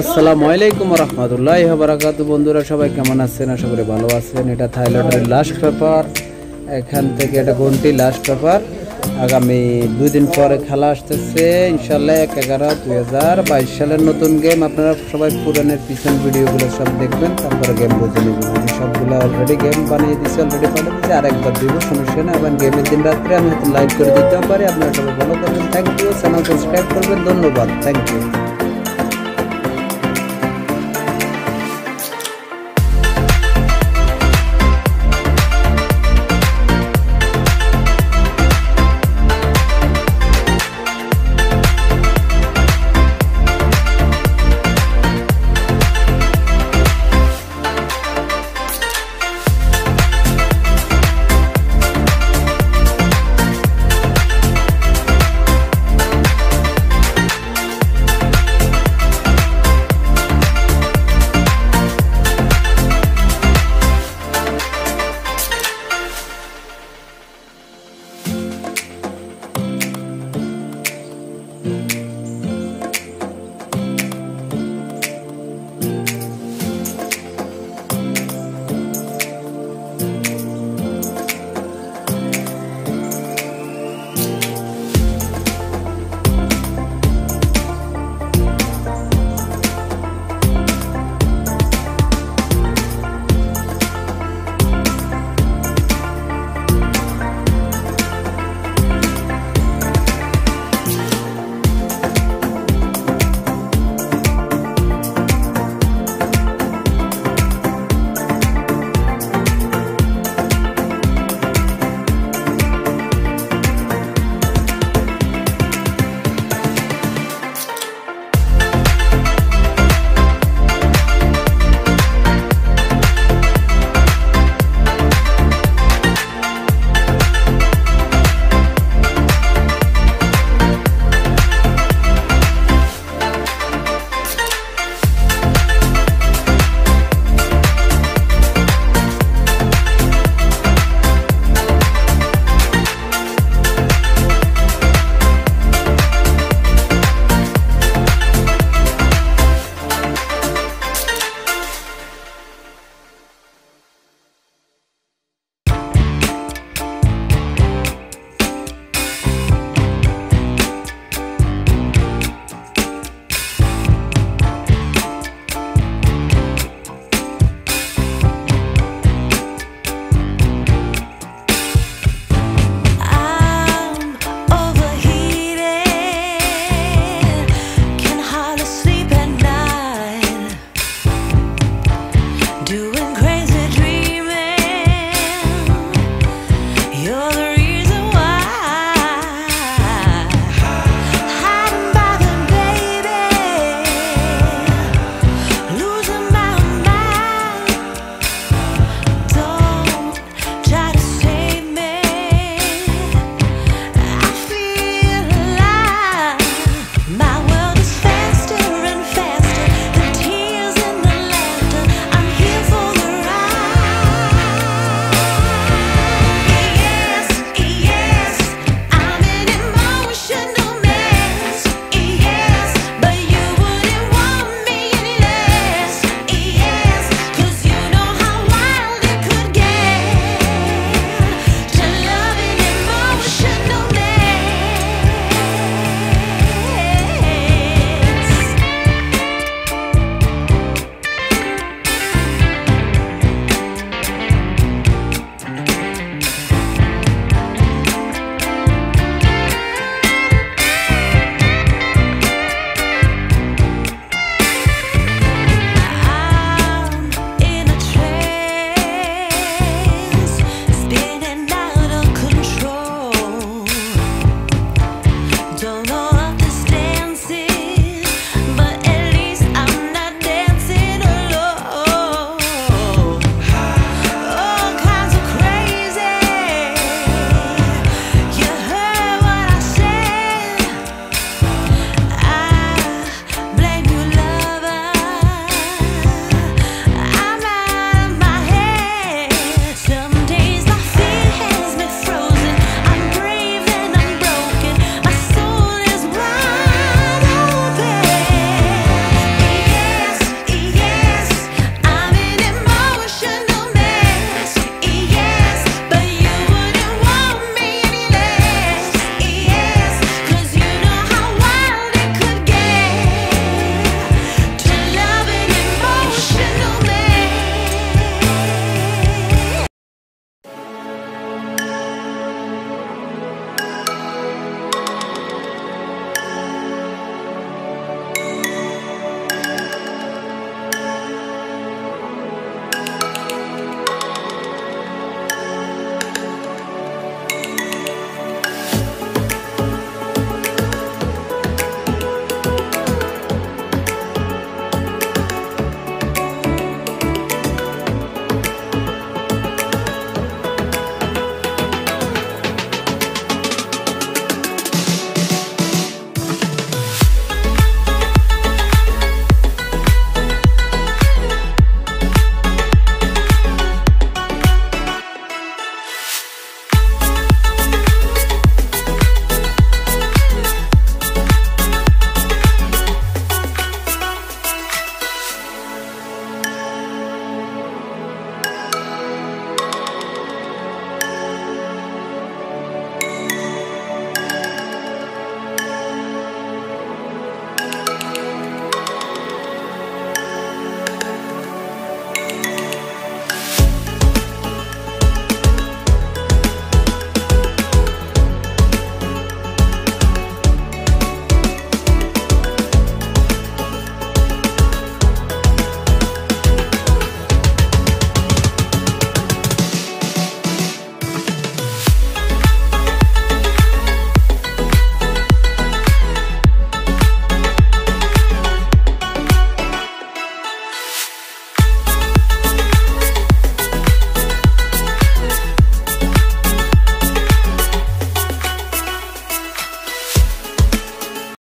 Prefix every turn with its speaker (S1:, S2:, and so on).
S1: আসসালামু আলাইকুম রহমতুল্লাহ বারাকাতু বন্ধুরা, সবাই কেমন আছেন? আশা করি ভালো আছেন। এটা থাইল্যান্ডের লাস্ট পেপার এখান থেকে এটা ঘন্টি লাস্ট পেপার আগামী দুই দিন পরে খেলা আসতেছে। ইনশাল্লাহ এক এগারো দুই হাজার বাইশ সালের নতুন গেম আপনারা সবাই পুরানের পিছন ভিডিওগুলো সব দেখবেন। তারপরে গেম বুঝে নেবেন। সবগুলো অলরেডি গেম বানিয়ে দিচ্ছি অলরেডি পাঠিয়ে দিচ্ছি আরেকবার দিব, সমস্যা নেই। এবং গেমের দিন রাত্রে আমি হয়তো লাইভ করে দিতেও পারি। আপনারা সবাই ভালো করবেন থ্যাংক ইউ চ্যানেল সাবস্ক্রাইব করবেন। ধন্যবাদ। Thank you